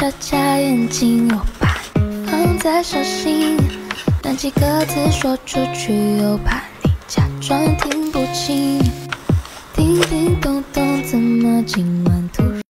眨眨眼睛我把你放在手心。那几个字说出去又怕你假装听不清。叮叮咚咚怎么今